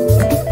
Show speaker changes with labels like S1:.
S1: Música